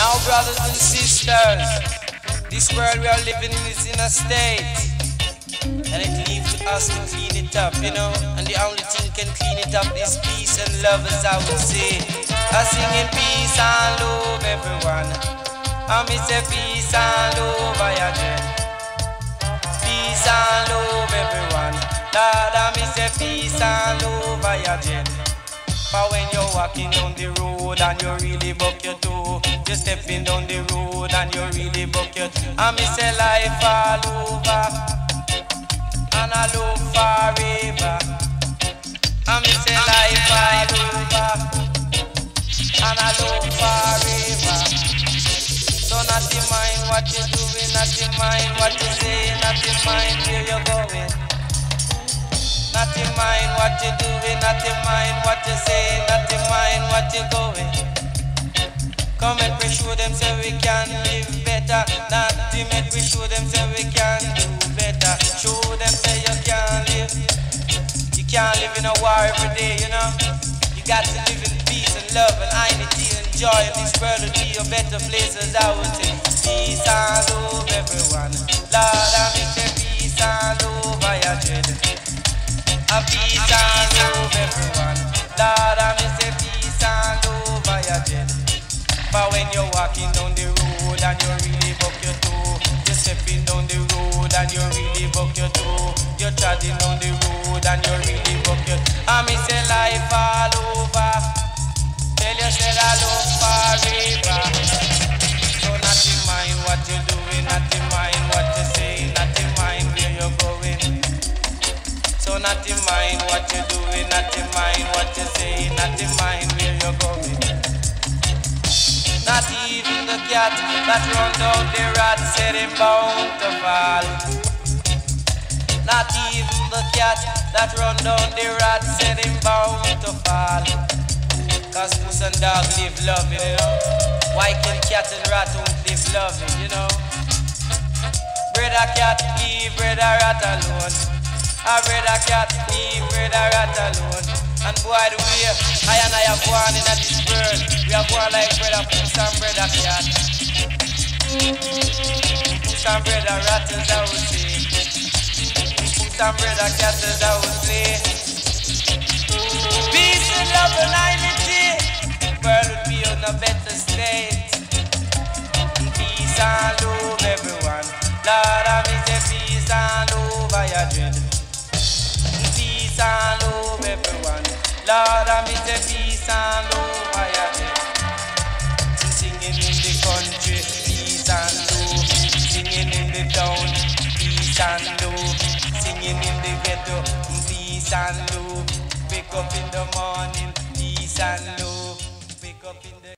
Now, brothers and sisters, this world we are living in is in a state. And it leaves to us to clean it up, you know. And the only thing can clean it up is peace and love, as I would say. I sing in peace and love, everyone. I miss a peace and love, I again. Peace and love, everyone. Lord, I miss a peace and love, I again. But when you're walking down the road and you really buck your toe, you're stepping down the road and you really buck your toe. I miss a life all over and I love forever. I miss a life all over, and I love forever. So not in mind what you're doing, not in mind what you're saying, not in mind where you're going. Mind what you're doing, not in mind what you're saying, not in mind what you're going. Come and we show them say we can live better. Not to make we show them say we can do better. Show them say you can't live. You can't live in a war every day, you know. You got to live in peace and love and unity and joy. This world will be a better place as I would say. Peace and love, A peace and love, everyone. Lord, I make the peace and love I dread. But when you're walking down the road and you really buck your toe, you're stepping down the road and you really buck your toe, you're treading down the road and you really buck your toe. I miss a life not in mind what you're doing, not in mind what you're saying, not in mind where you're going. Not even the cat that run down the rat said him bound to fall. Not even the cat that run down the rat said him bound to fall. Cause moose and dog live loving, you know. Why can cat and rat don't live loving, you know? Brother cat, leave brother rat alone. A brother cat, leave brother rat alone. And boy, the way I and I have gone in this world, we have gone like brother Foos and brother cat. Foos and brother rat as I would say. Foos and brother cat as I would say. Peace and love and unity, world would be on a better state. Peace and love, everyone. Lord, I miss the peace and love I dread. Peace and love, everyone. Lord, I miss the peace and love I dread. Singing in the country, peace and love. Singing in the town, peace and love. Singing in the ghetto, peace and love. Wake up in the morning, peace and love. Wake up in the